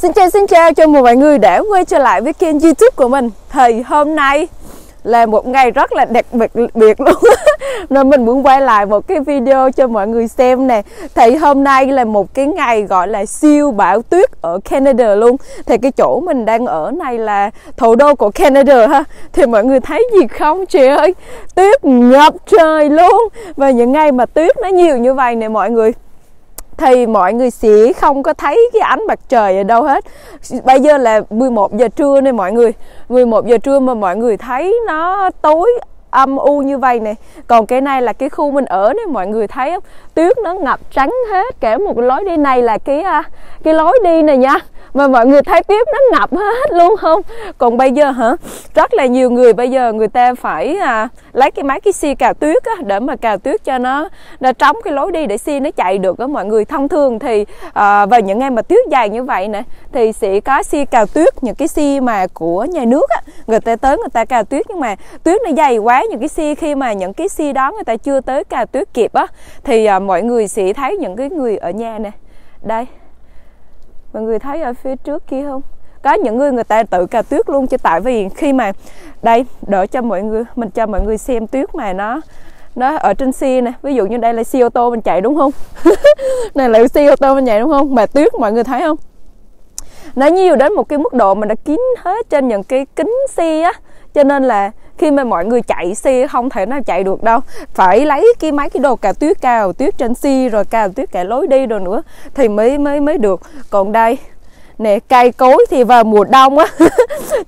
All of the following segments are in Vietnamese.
Xin chào xin chào cho mọi người đã quay trở lại với kênh youtube của mình. Thì hôm nay là một ngày rất là đặc biệt biệt luôn. Nên mình muốn quay lại một cái video cho mọi người xem nè. Thì hôm nay là một cái ngày gọi là siêu bão tuyết ở Canada luôn. Thì cái chỗ mình đang ở này là thủ đô của Canada ha. Thì mọi người thấy gì không, Chị ơi? Tuyết ngập trời luôn. Và những ngày mà tuyết nó nhiều như vậy nè mọi người thì mọi người sẽ không có thấy cái ánh mặt trời ở đâu hết. Bây giờ là 11 giờ trưa nè mọi người. 11 giờ trưa mà mọi người thấy nó tối âm u như vậy nè. Còn cái này là cái khu mình ở nè, mọi người thấy không? Tuyết nó ngập trắng hết cả một lối đi này là cái à, cái lối đi này nha mà mọi người thấy tiếp nó ngập hết luôn không? Còn bây giờ hả? Rất là nhiều người bây giờ người ta phải à, lấy cái máy cái xi cào tuyết á, để mà cào tuyết cho nó nó trống cái lối đi để xi nó chạy được á. Mọi người thông thường thì à, vào những ngày mà tuyết dày như vậy nè thì sẽ có xi cào tuyết những cái xi mà của nhà nước á. Người ta tới người ta cào tuyết nhưng mà tuyết nó dày quá những cái xi khi mà những cái xi đó người ta chưa tới cào tuyết kịp á thì à, mọi người sẽ thấy những cái người ở nhà nè. Đây mọi người thấy ở phía trước kia không? Có những người người ta tự cào tuyết luôn chứ tại vì khi mà, đây, đỡ cho mọi người, mình cho mọi người xem tuyết mà nó nó ở trên xe nè. Ví dụ như đây là xe ô tô mình chạy đúng không? Này là xe ô tô mình chạy đúng không? Mà tuyết mọi người thấy không? Nó nhiều đến một cái mức độ mà đã kín hết trên những cái kính xe á. Cho nên là khi mà mọi người chạy xe không thể nào chạy được đâu. Phải lấy cái máy cái đồ cào tuyết cào tuyết trên xe rồi cào tuyết cả lối đi rồi nữa thì mới mới mới được. Còn đây nè cây cối thì vào mùa đông á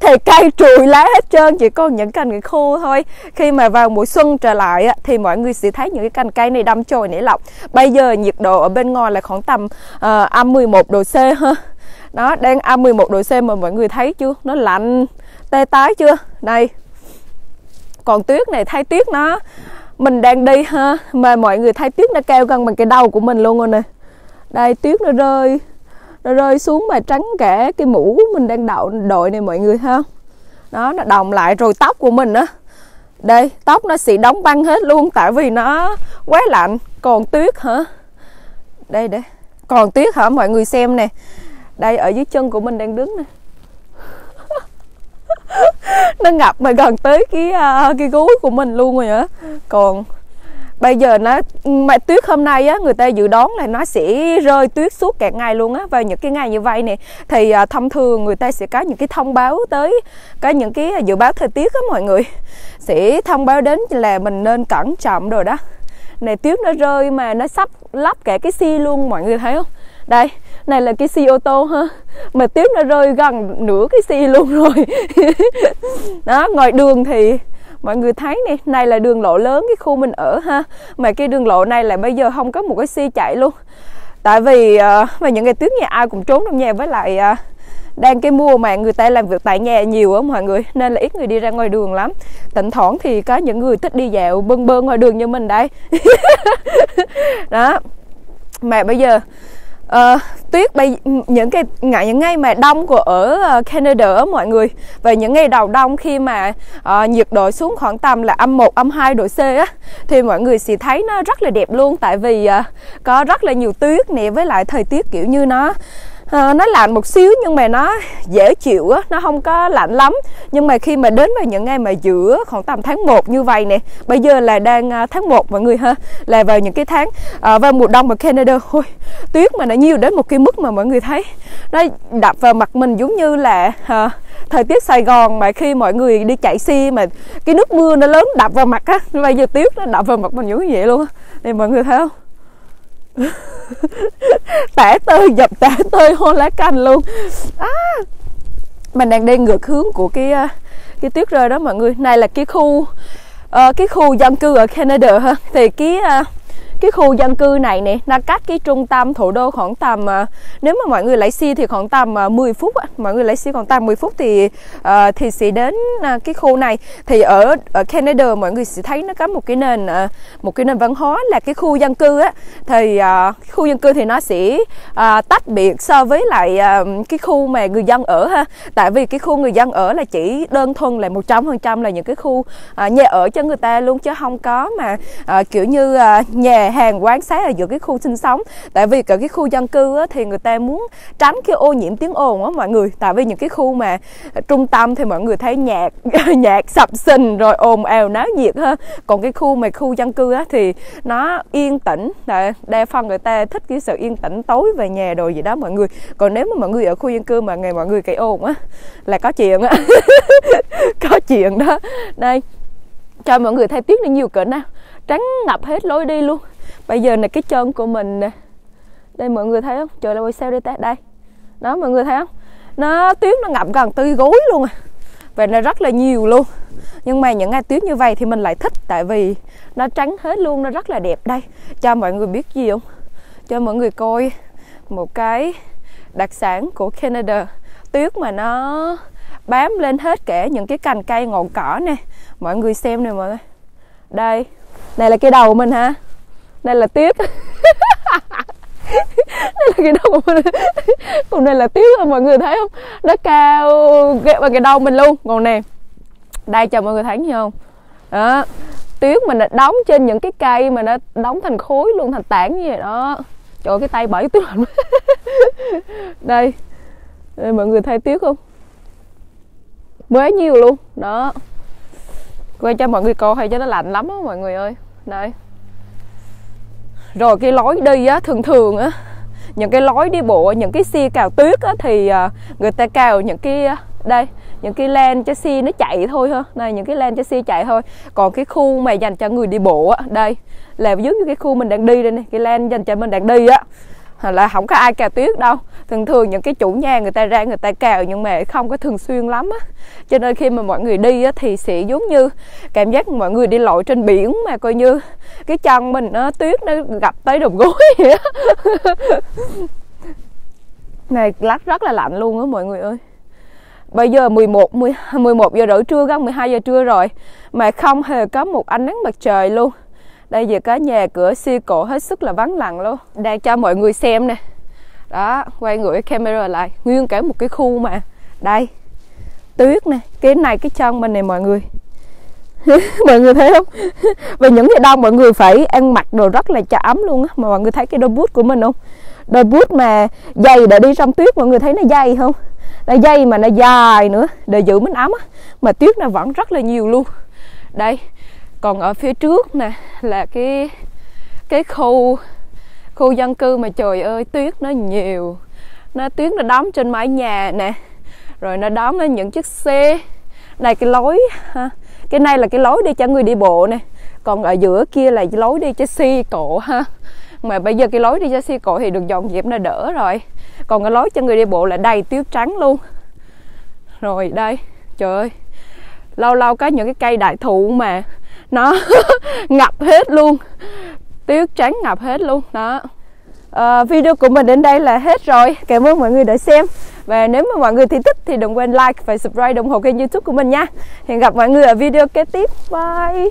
thì cây trùi lá hết trơn chỉ còn những cành khô thôi. Khi mà vào mùa xuân trở lại á, thì mọi người sẽ thấy những cái cành cây này đâm chồi nảy lọc. Bây giờ nhiệt độ ở bên ngoài là khoảng tầm uh, âm 11 độ C ha. Đó đang âm 11 độ C mà mọi người thấy chưa? Nó lạnh tê tái chưa? Đây còn tuyết này, thấy tuyết nó, mình đang đi ha, mà mọi người thấy tuyết nó cao gần bằng cái đầu của mình luôn rồi nè. Đây, tuyết nó rơi nó rơi xuống mà trắng cả cái mũ mình đang đậu, đội này mọi người ha. Đó, nó đồng lại rồi tóc của mình á. Đây, tóc nó sẽ đóng băng hết luôn, tại vì nó quá lạnh. Còn tuyết hả? Đây đây. Còn tuyết hả? Mọi người xem nè. Đây, ở dưới chân của mình đang đứng nè nó ngập mà gần tới cái uh, cái gối của mình luôn rồi á. Còn bây giờ nó mà tuyết hôm nay á người ta dự đoán là nó sẽ rơi tuyết suốt cả ngày luôn á. Vào những cái ngày như vậy nè thì à, thông thường người ta sẽ có những cái thông báo tới có những cái dự báo thời tiết á mọi người. Sẽ thông báo đến là mình nên cẩn trọng rồi đó. Này tuyết nó rơi mà nó sắp lắp cả cái xi luôn mọi người thấy không? Đây này là cái xe ô tô ha. Mà tuyết nó rơi gần nửa cái xe luôn rồi. Đó ngoài đường thì mọi người thấy nè này là đường lộ lớn cái khu mình ở ha. Mà cái đường lộ này là bây giờ không có một cái xe chạy luôn. Tại vì uh, mà những ngày tuyết nhà ai cũng trốn trong nhà với lại uh, đang cái mùa mà người ta làm việc tại nhà nhiều á mọi người nên là ít người đi ra ngoài đường lắm. Thỉnh thoảng thì có những người thích đi dạo bơn bơn ngoài đường như mình đây. Đó mà bây giờ uh, tuyết bây những cái ngày những ngày mà đông của ở ờ, Canada mọi người. Và những ngày đầu đông khi mà uh, nhiệt độ xuống khoảng tầm là âm 1, âm 2 độ C á thì mọi người sẽ thấy nó rất là đẹp luôn. Tại vì uh, có rất là nhiều tuyết nè với lại thời tiết kiểu như nó à, nó lạnh một xíu nhưng mà nó dễ chịu á nó không có lạnh lắm. Nhưng mà khi mà đến vào những ngày mà giữa khoảng tầm tháng 1 như vậy nè bây giờ là đang à, tháng 1 mọi người ha là vào những cái tháng à, vào mùa đông ở Canada. Ôi tuyết mà nó nhiều đến một cái mức mà mọi người thấy nó đập vào mặt mình giống như là à, thời tiết Sài Gòn mà khi mọi người đi chạy xe mà cái nước mưa nó lớn đập vào mặt á. Bây giờ tuyết nó đập vào mặt mình giống như vậy luôn á. Thì mọi người thấy không? tẻ tơi dập tẻ tơi hôn lá canh luôn. À, mình đang đi ngược hướng của cái à, cái tuyết rơi đó mọi người. Này là cái khu uh, cái khu dân cư ở Canada ha thì cái uh, cái khu dân cư này nè nó cách cái trung tâm thủ đô khoảng tầm uh, nếu mà mọi người lấy xe thì khoảng tầm à, uh, 10 phút mọi người lấy xe khoảng tầm 10 phút thì uh, thì sẽ đến uh, cái khu này. Thì ở ở Canada mọi người sẽ thấy nó có một cái nền uh, một cái nền văn hóa là cái khu dân cư á. Thì uh, khu dân cư thì nó sẽ uh, tách biệt so với lại uh, cái khu mà người dân ở ha. Tại vì cái khu người dân ở là chỉ đơn thuần là một trăm phần trăm là những cái khu uh, nhà ở cho người ta luôn chứ không có mà uh, kiểu như uh, nhà hàng quán xá ở giữa cái khu sinh sống. Tại vì ở cái khu dân cư á, thì người ta muốn tránh cái ô nhiễm tiếng ồn á mọi người. Tại vì những cái khu mà trung tâm thì mọi người thấy nhạc nhạc sập sình rồi ồn ào náo nhiệt ha. Còn cái khu mà khu dân cư á, thì nó yên tĩnh. Đa phần người ta thích cái sự yên tĩnh tối về nhà đồ gì đó mọi người. Còn nếu mà mọi người ở khu dân cư mà ngày mọi người cãi ồn á là có chuyện á. Có chuyện đó. Đây cho mọi người thấy tiếng nó nhiều cỡ nào. Trắng ngập hết lối đi luôn bây giờ là cái chân của mình nè. Đây, mọi người thấy không? Trời ơi, sao đây ta? Đây. Đó, mọi người thấy không? Nó, tuyết nó ngập gần tư gối luôn à. Và nó rất là nhiều luôn. Nhưng mà những ngày tuyết như vậy thì mình lại thích, tại vì nó trắng hết luôn, nó rất là đẹp. Đây, cho mọi người biết gì không? Cho mọi người coi một cái đặc sản của Canada. Tuyết mà nó bám lên hết cả những cái cành cây ngọn cỏ nè. Mọi người xem nè, mọi người. Đây, này là cái đầu mình ha đây là tuyết đây là cái đầu mình còn đây là tuyết mọi người thấy không? Nó cao ghẹ vào cái đầu mình luôn. Còn nè, đây cho mọi người thấy không? Đó tuyết mình đã đóng trên những cái cây mà nó đóng thành khối luôn, thành tảng như vậy đó. Trời cái tay bảy tuyết lạnh. Đây. đây, mọi người thấy tuyết không? Mới nhiều luôn. Đó. Quay cho mọi người coi hay cho nó lạnh lắm á, mọi người ơi. Đây rồi cái lối đi á, thường thường á, những cái lối đi bộ, những cái xe cào tuyết á, thì à, người ta cào những cái à, đây, những cái len cho xe nó chạy thôi ha. Này, những cái len cho xe chạy thôi. Còn cái khu mà dành cho người đi bộ á, đây, là giống như cái khu mình đang đi đây này cái len dành cho mình đang đi á là không có ai cà tuyết đâu. Thường thường những cái chủ nhà người ta ra người ta cào nhưng mà không có thường xuyên lắm á. Cho nên khi mà mọi người đi á, thì sẽ giống như cảm giác mọi người đi lội trên biển mà coi như cái chân mình nó tuyết nó gặp tới đầu gối vậy á. Này lát rất là lạnh luôn á mọi người ơi. Bây giờ 11 10, 11 giờ rưỡi trưa gần 12 giờ trưa rồi mà không hề có một ánh nắng mặt trời luôn. Đây giờ có nhà cửa siêu cổ hết sức là vắng lặng luôn. Đang cho mọi người xem nè. Đó, quay ngửa camera lại, nguyên cả một cái khu mà. Đây. Tuyết nè, cái này cái chân mình này mọi người. mọi người thấy không? Và những ngày đông mọi người phải ăn mặc đồ rất là cho ấm luôn á mà mọi người thấy cái đôi bút của mình không? Đôi bút mà dày để đi trong tuyết mọi người thấy nó dày không? nó dày mà nó dài nữa để giữ mình ấm á mà tuyết nó vẫn rất là nhiều luôn đây còn ở phía trước nè, là cái cái khu khu dân cư mà trời ơi, tuyết nó nhiều. Nó, tuyết nó đóng trên mái nhà nè, rồi nó đóng lên những chiếc xe. Này, cái lối, ha. cái này là cái lối đi cho người đi bộ nè. Còn ở giữa kia là cái lối đi cho xe cộ, ha. Mà bây giờ cái lối đi cho xe cộ thì được dọn dẹp nó đỡ rồi. Còn cái lối cho người đi bộ là đầy tuyết trắng luôn. Rồi đây, trời ơi, lâu lâu có những cái cây đại thụ mà nó ngập hết luôn. Tuyết trắng ngập hết luôn đó. À, video của mình đến đây là hết rồi. Cảm ơn mọi người đã xem. Và nếu mà mọi người thấy thích thì đừng quên like và subscribe đồng hồ kênh youtube của mình nha. Hẹn gặp mọi người ở video kế tiếp. Bye.